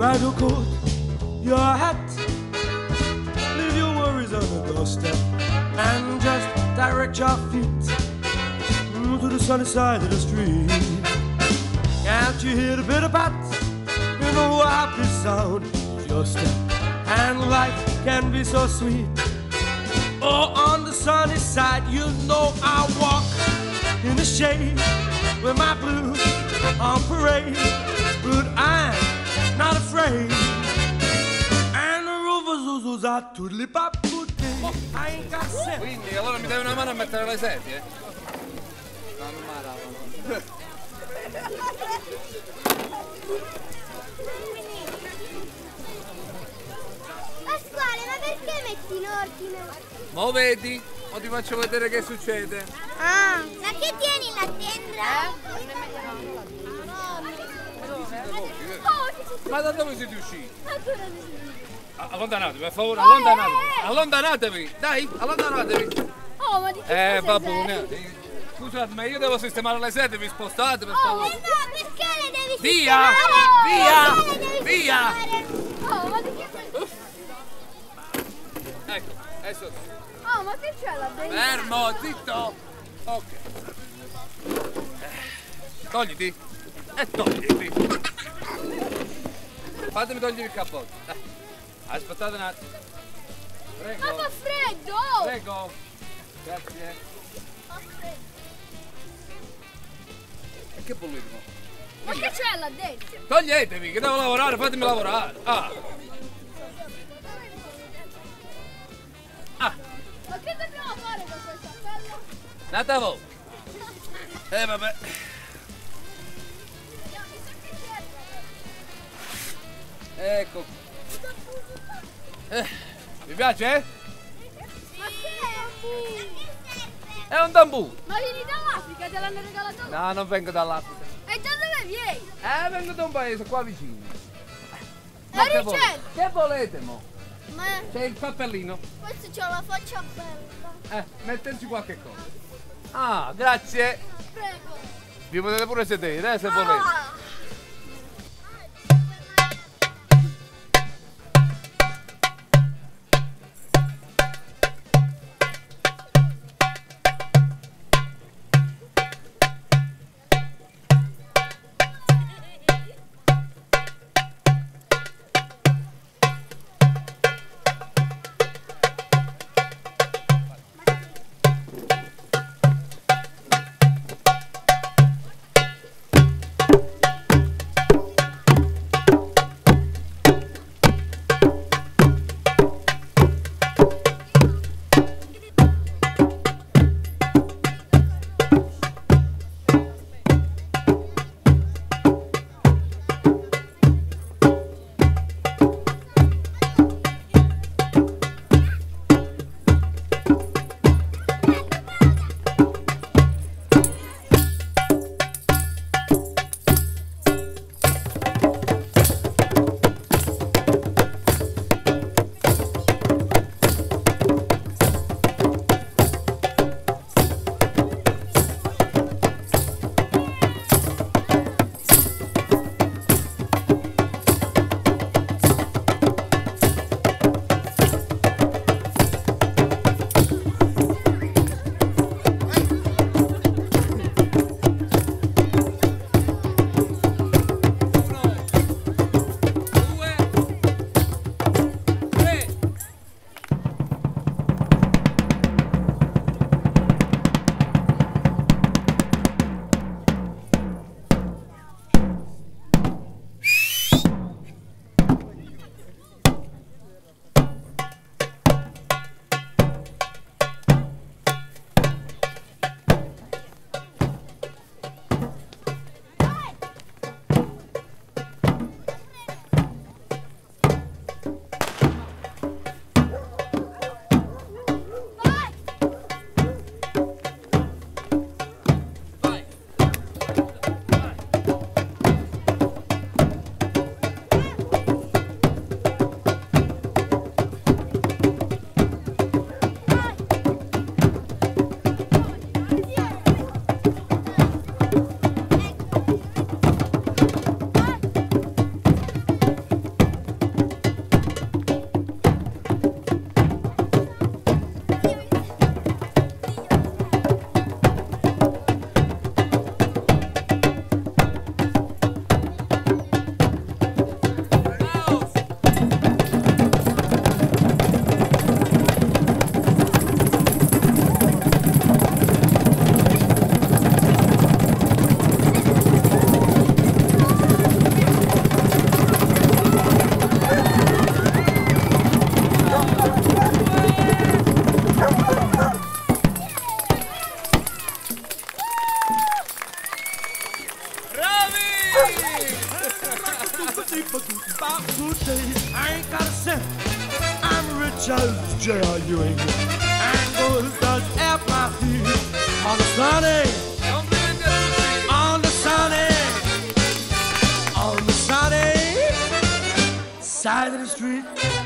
grab your coat, your hat, leave your worries on the doorstep, and just direct your feet to the sunny side of the street. Can't you hear the bitter bat? Know how happy sound is your step, and life can be so sweet. Oh, on the sunny side, you know I walk in the shade with my blues on parade, but I'm rovers who's out to lip up I ain't got sense. Quindi allora mi dai una mano a mettere le sedie? Pasquale, ma perché metti in ordine? Mo vedi? Mo ti faccio vedere che succede. Ah, ma che tieni la tenda? Ma da dove siete usciti? Ancora di più. Ah, Allontanatevi, per favore, allontanatevi. Allontanatevi, dai, allontanatevi. Oh, ma di che Eh, babone. Scusate, ma io devo sistemare le sedie, vi spostate per Oh, favore. ma no, perché le devi Via! sistemare? Via! Devi Via! sistemare? Oh, ma di che? Ecco, adesso. Oh, ma che c'è là dentro? Fermo, zitto. Ok. Eh, Togliti. E togliti. Fatemi togliere il cappotto. Aspettate un attimo. Prego. Ma fa freddo! Prego. Grazie. E che mo? Ma che c'è là dentro? Toglietevi, che devo lavorare, fatemi lavorare. Ah. Ah, Ma che dobbiamo fare con questa pelle? nata voi. Eh vabbè. Ecco. Eh, mi piace? Ma che è? È un tambù. Ma vieni dall'Africa, te l'hanno regalato? No, non vengo dall'Africa. E da dove vieni? Eh, vengo da un paese qua vicino. Da che volete? Ricello. Che volete, mo? Ma C'è il cappellino. questo c'ha la faccia bella. Eh, metterci qualche cosa. Ah, grazie. Prego. Vi potete pure sedere, eh, se volete. Ah. I I'm J.R. Ewing. And gold does at my feet. On the sunny, on the sunny, on the sunny side of the street.